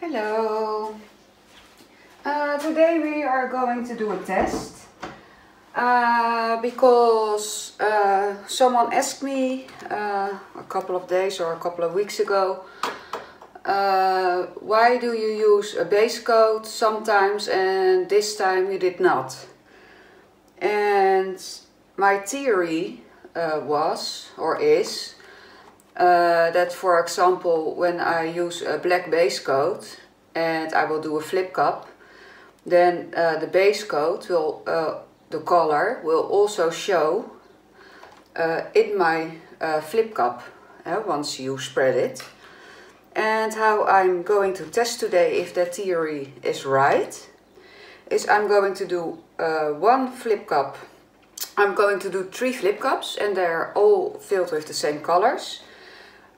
Hello. Uh, today we are going to do a test uh, because uh, someone asked me uh, a couple of days or a couple of weeks ago uh, why do you use a base coat sometimes and this time you did not and my theory uh, was or is uh, that for example when I use a black base coat and I will do a flip cup then uh, the base coat will uh, the color will also show uh, in my uh, flip cup uh, once you spread it. And how I'm going to test today if that theory is right is I'm going to do one flip cup. I'm going to do three flip cups and they're all filled with the same colors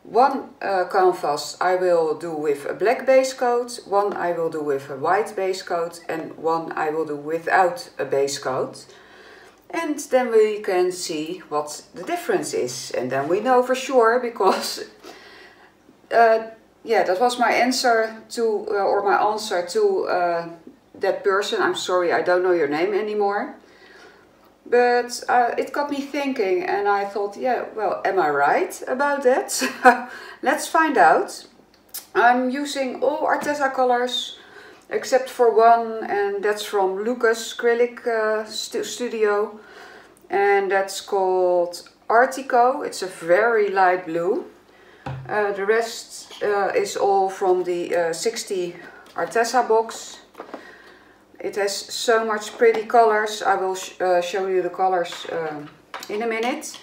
one uh, canvas I will do with a black base coat, one I will do with a white base coat and one I will do without a base coat. And then we can see what the difference is and then we know for sure because uh, yeah that was my answer to uh, or my answer to uh, that person. I'm sorry I don't know your name anymore. But uh, it got me thinking and I thought, yeah, well, am I right about that? Let's find out. I'm using all Arteza colors except for one and that's from Lukas Acrylic uh, st Studio and that's called Artico. It's a very light blue. Uh, the rest uh, is all from the uh, 60 Arteza box it has so much pretty colors. I will sh uh, show you the colors uh, in a minute.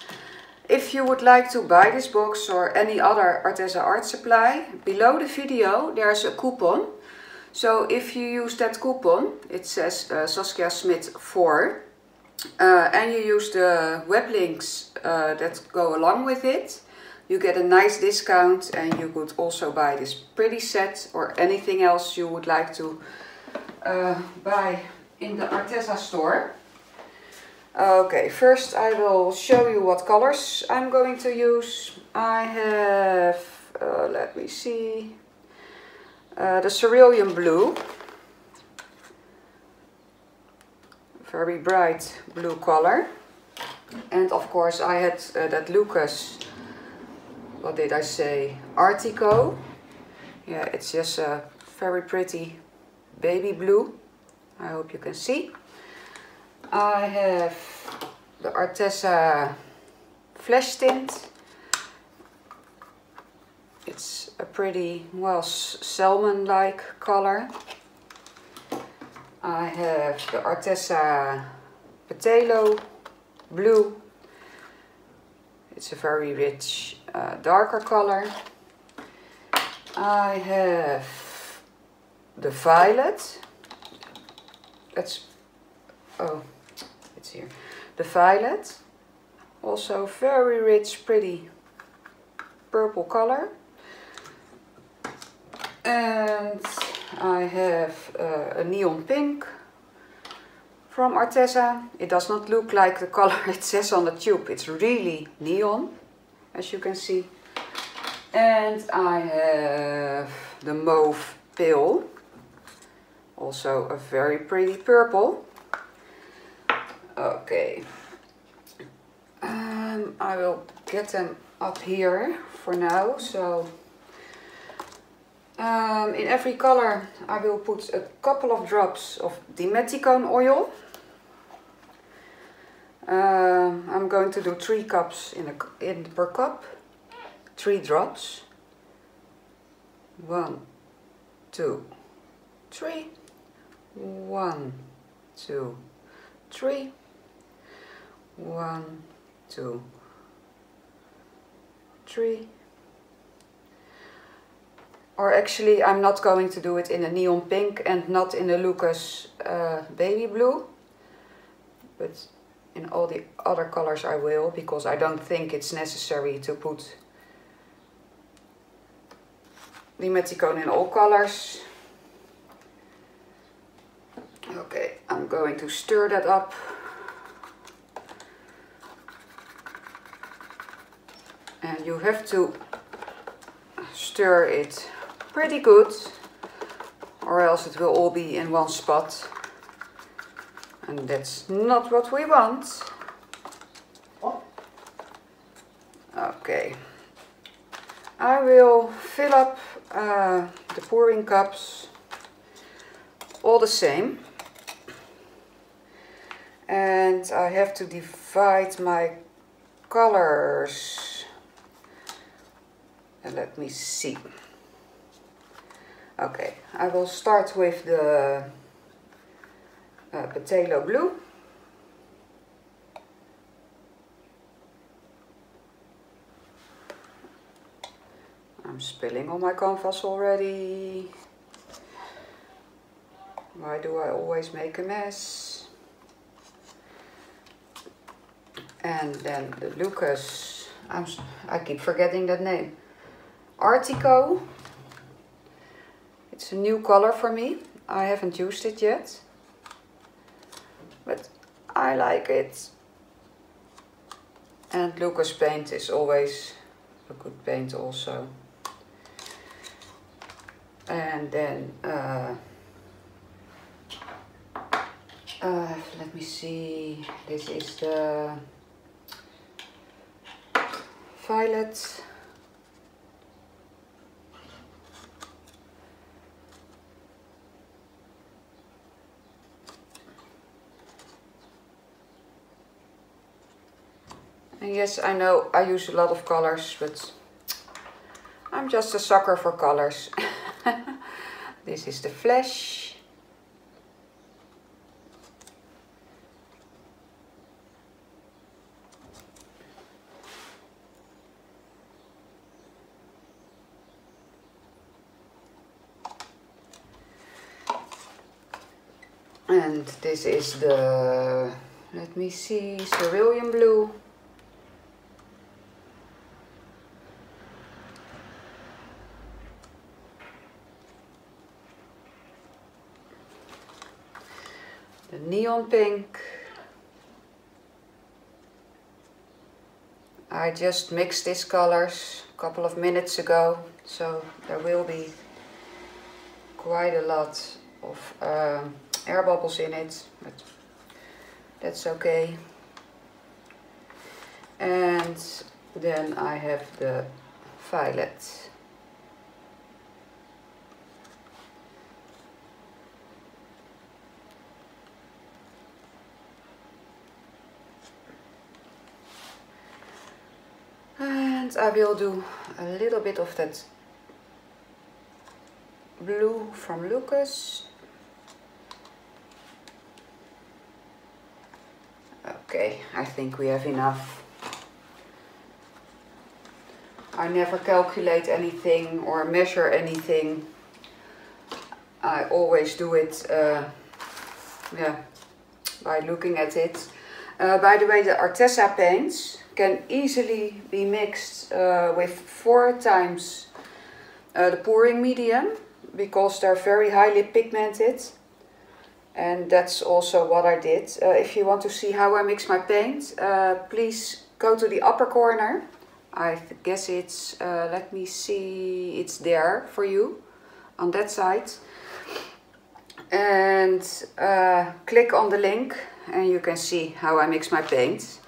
If you would like to buy this box or any other Arteza art supply, below the video there's a coupon. So if you use that coupon, it says uh, Saskia Smit 4, uh, and you use the web links uh, that go along with it, you get a nice discount and you could also buy this pretty set or anything else you would like to uh, buy in the Arteza store. Okay, first I will show you what colors I'm going to use. I have, uh, let me see, uh, the Cerulean Blue. Very bright blue color. And of course I had uh, that Lukas, what did I say, Artico. Yeah, it's just a very pretty baby blue. I hope you can see. I have the Arteza Flesh Tint. It's a pretty, well, salmon-like color. I have the Arteza Phthalo Blue. It's a very rich, uh, darker color. I have the violet. That's, oh, it's here. The violet, also very rich, pretty purple color. And I have uh, a neon pink from Arteza. It does not look like the color it says on the tube. It's really neon, as you can see. And I have the mauve pale also a very pretty purple. Okay. Um, I will get them up here for now. So um, in every color I will put a couple of drops of Dimethicone oil. Um, I'm going to do three cups in, a, in per cup. Three drops. One, two, three one, two, three, one, two, three. Or actually, I'm not going to do it in a neon pink and not in a Lukas uh, baby blue. But in all the other colors I will, because I don't think it's necessary to put the Meticone in all colors. Okay, I'm going to stir that up. And you have to stir it pretty good or else it will all be in one spot. And that's not what we want. Okay. I will fill up uh, the pouring cups all the same. And I have to divide my colors. And let me see. Okay, I will start with the uh, Phthalo blue. I'm spilling on my canvas already. Why do I always make a mess? And then the Lukas, I'm, I keep forgetting that name. Artico. It's a new color for me. I haven't used it yet. But I like it. And Lukas paint is always a good paint also. And then uh, uh, let me see, this is the violet And yes, I know I use a lot of colors, but I'm just a sucker for colors. this is the flesh. And this is the, let me see, cerulean blue. The neon pink. I just mixed these colors a couple of minutes ago, so there will be quite a lot of um, air bubbles in it, but that's okay. And then I have the violet. And I will do a little bit of that blue from Lukas. Okay, I think we have enough. I never calculate anything or measure anything. I always do it uh, yeah, by looking at it. Uh, by the way, the Arteza paints can easily be mixed uh, with four times uh, the pouring medium because they're very highly pigmented and that's also what I did. Uh, if you want to see how I mix my paint, uh, please go to the upper corner. I guess it's, uh, let me see, it's there for you on that side. And uh, click on the link and you can see how I mix my paint.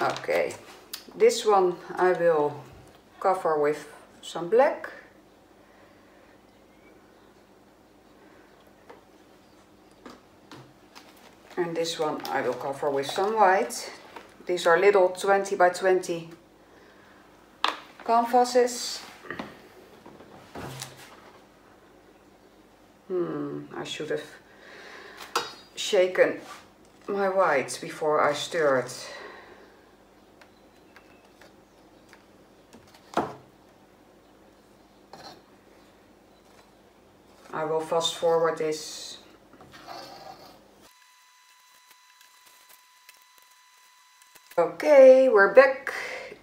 Okay, this one I will cover with some black. And this one I will cover with some white. These are little 20 by 20 canvases. Hmm, I should have shaken my white before I stirred. I will fast forward this Okay, we're back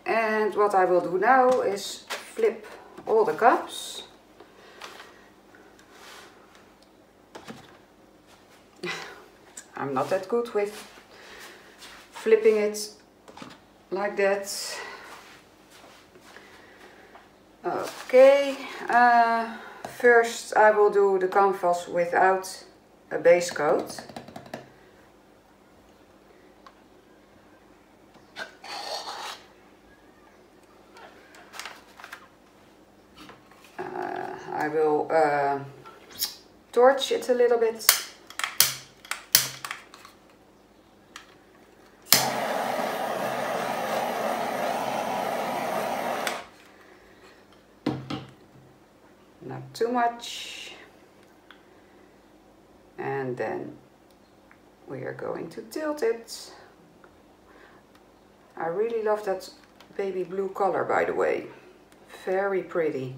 and what I will do now is flip all the cups. I'm not that good with flipping it like that. Okay, uh, first I will do the canvas without a base coat. Uh, I will uh, torch it a little bit. Not too much. And then we are going to tilt it. I really love that baby blue color by the way. Very pretty.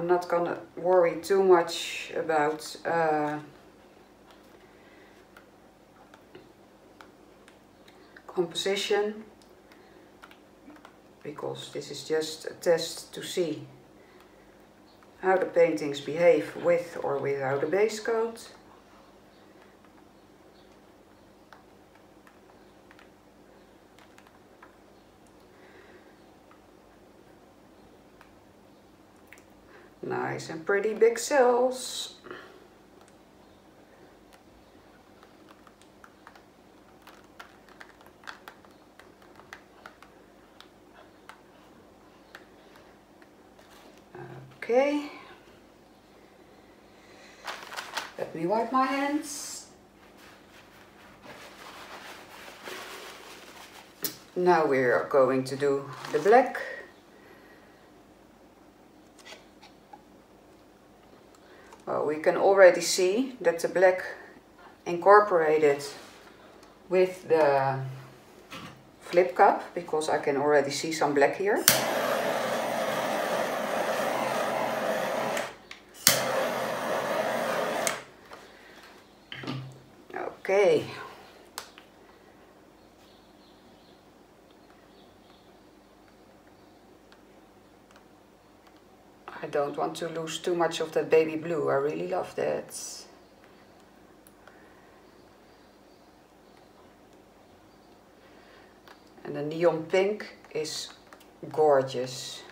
I'm not gonna worry too much about uh, composition because this is just a test to see how the paintings behave with or without a base coat. Nice and pretty big cells. Okay. Let me wipe my hands. Now we are going to do the black. Well, we can already see that the black incorporated with the flip cup because I can already see some black here. Okay. I don't want to lose too much of that baby blue. I really love that. And the neon pink is gorgeous.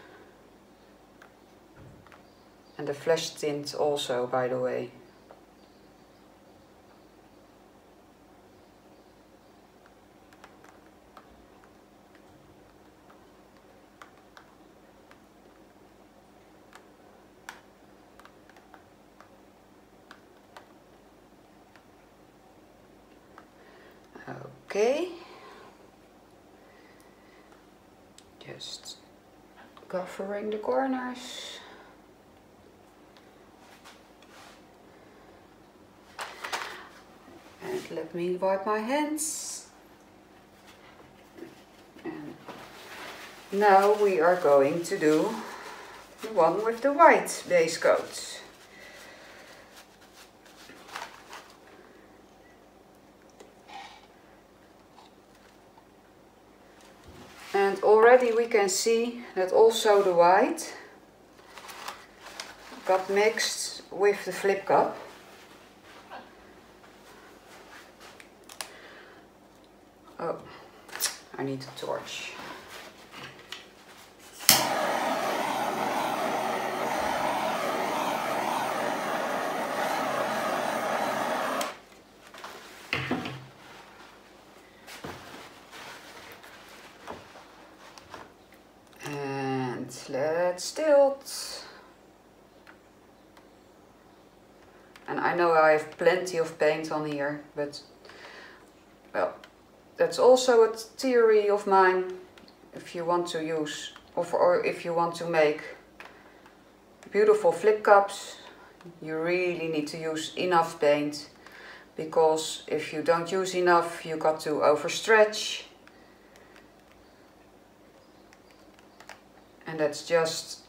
And the flesh tint also, by the way. Okay. Just covering the corners. And let me wipe my hands. And now we are going to do the one with the white base coat. And already we can see that also the white got mixed with the flip cup. Oh, I need a torch. And let's. And I know I have plenty of paint on here, but well, that's also a theory of mine. If you want to use, or, or if you want to make beautiful flip cups, you really need to use enough paint. Because if you don't use enough, you got to overstretch. And that's just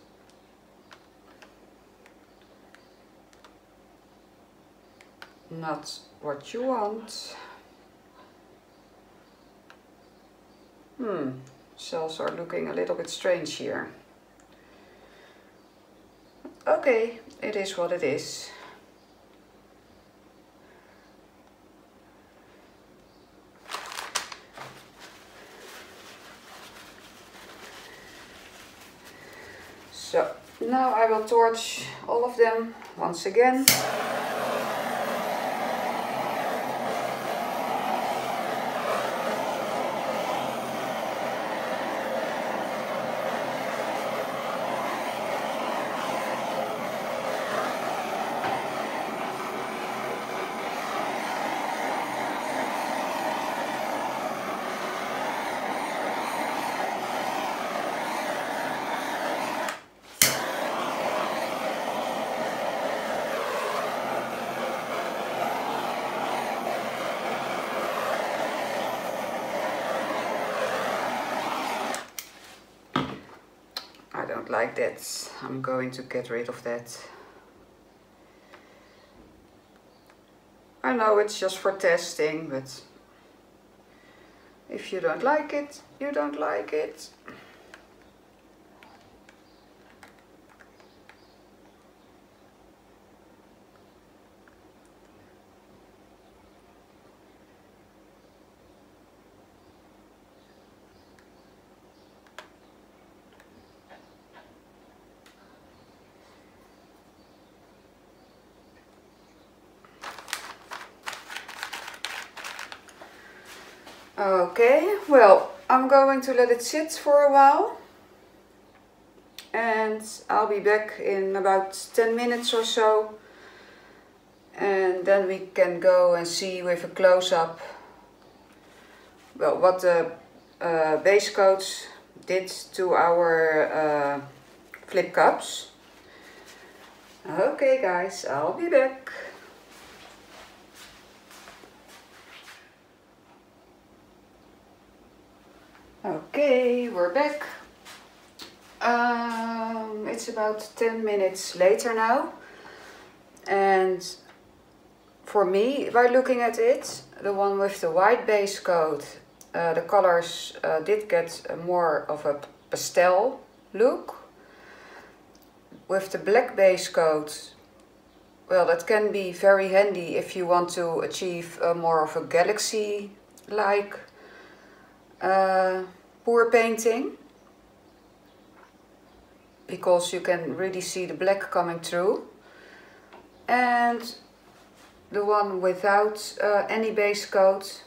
not what you want. Hmm, cells are looking a little bit strange here. Okay, it is what it is. now I will torch all of them once again. Like that. I'm going to get rid of that. I know it's just for testing, but if you don't like it, you don't like it. Okay, well, I'm going to let it sit for a while. And I'll be back in about 10 minutes or so. And then we can go and see with a close-up well, what the uh, base coats did to our uh, flip cups. Okay guys, I'll be back. Okay, we're back. Um, it's about 10 minutes later now. And for me, by looking at it, the one with the white base coat, uh, the colors uh, did get more of a pastel look. With the black base coat, well, that can be very handy if you want to achieve more of a galaxy-like uh, pour painting. Because you can really see the black coming through. And the one without uh, any base coat.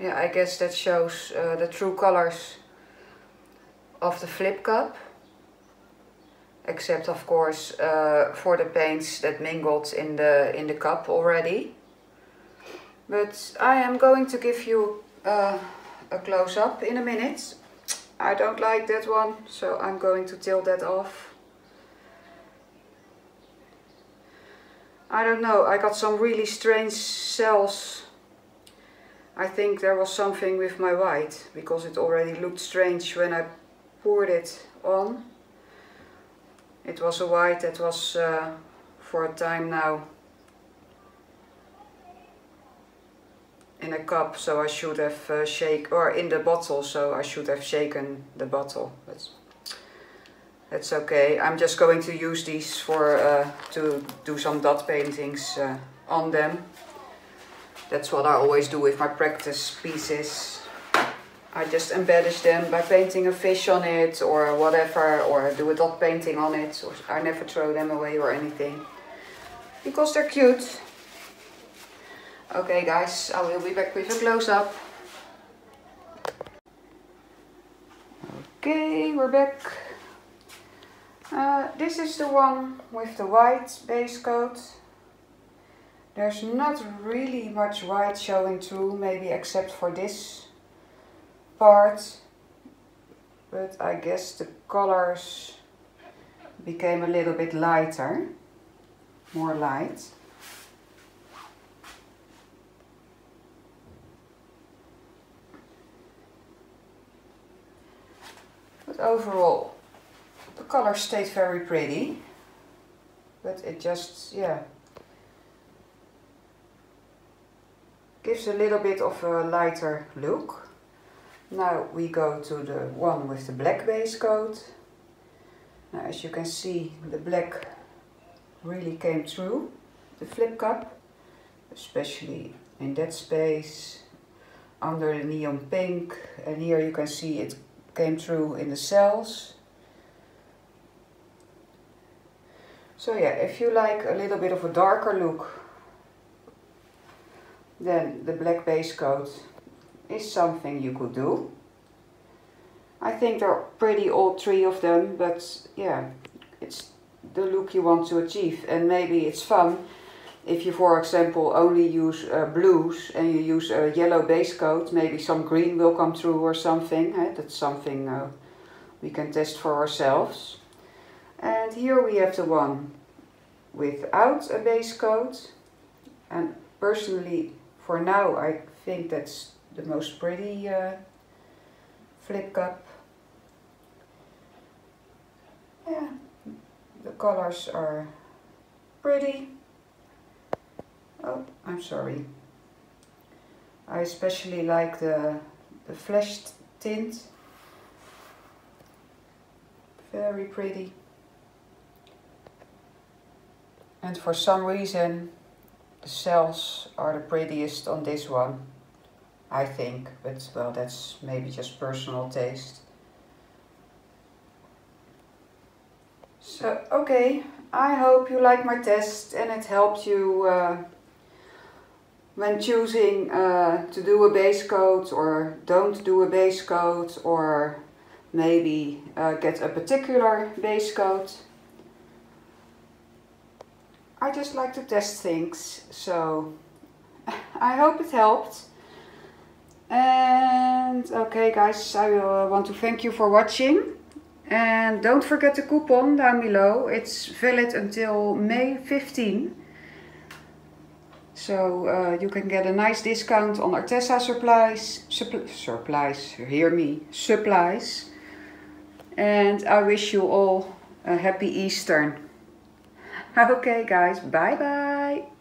Yeah I guess that shows uh, the true colors of the flip cup. Except of course uh, for the paints that mingled in the in the cup already. But I am going to give you uh, a close-up in a minute. I don't like that one, so I'm going to tilt that off. I don't know, I got some really strange cells. I think there was something with my white, because it already looked strange when I poured it on. It was a white that was uh, for a time now in a cup, so I should have uh, shake or in the bottle, so I should have shaken the bottle. But that's okay. I'm just going to use these for uh, to do some dot paintings uh, on them. That's what I always do with my practice pieces. I just embellish them by painting a fish on it or whatever, or do a dot painting on it. I never throw them away or anything because they're cute. Okay guys, I will be back with a close-up. Okay, we're back. Uh, this is the one with the white base coat. There's not really much white showing through, maybe except for this part. But I guess the colors became a little bit lighter, more light. Overall, the color stayed very pretty. But it just, yeah, gives a little bit of a lighter look. Now we go to the one with the black base coat. Now as you can see, the black really came through the flip cup, especially in that space under the neon pink and here you can see it came through in the cells. So yeah, if you like a little bit of a darker look, then the black base coat is something you could do. I think they're pretty all three of them, but yeah, it's the look you want to achieve and maybe it's fun if you for example only use uh, blues and you use a yellow base coat, maybe some green will come through or something. Eh? That's something uh, we can test for ourselves. And here we have the one without a base coat. And personally, for now, I think that's the most pretty uh, flip cup. Yeah, the colors are pretty. Oh, I'm sorry. I especially like the, the flesh tint. Very pretty. And for some reason the cells are the prettiest on this one. I think, but well that's maybe just personal taste. So, okay, I hope you like my test and it helped you uh, when choosing uh, to do a base coat or don't do a base coat or maybe uh, get a particular base coat. I just like to test things, so I hope it helped. And okay guys, I will want to thank you for watching. And don't forget the coupon down below. It's valid until May 15. So uh, you can get a nice discount on Arteza supplies, suppl supplies, hear me, supplies. And I wish you all a happy Easter. Okay guys, bye bye.